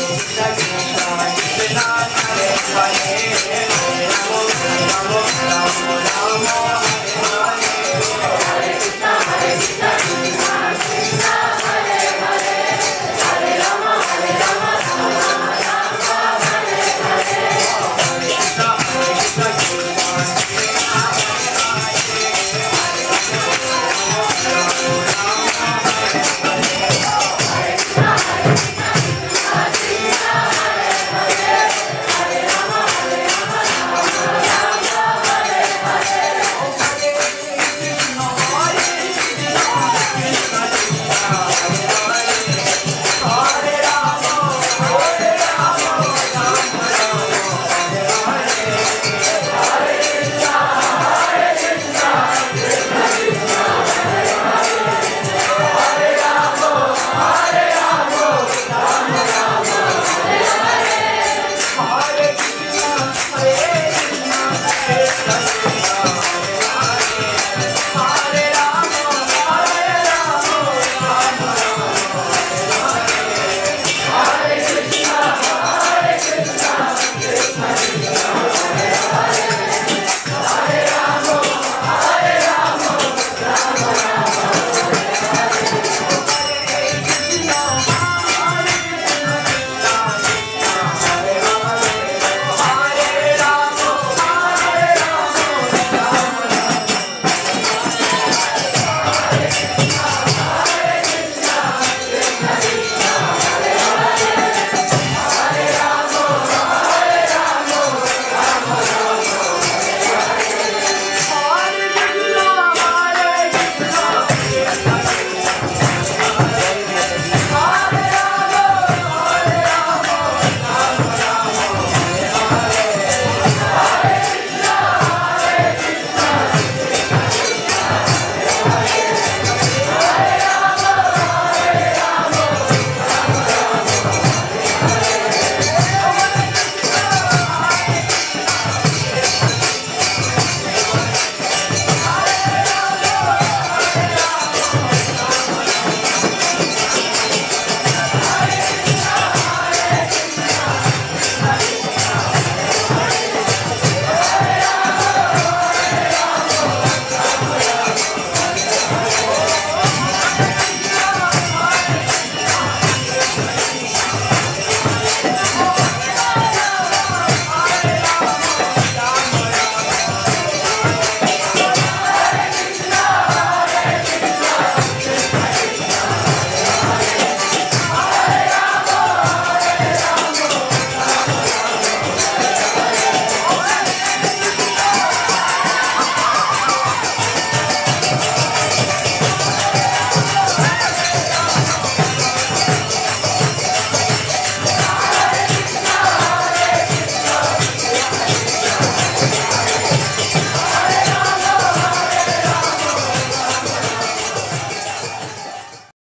Second try.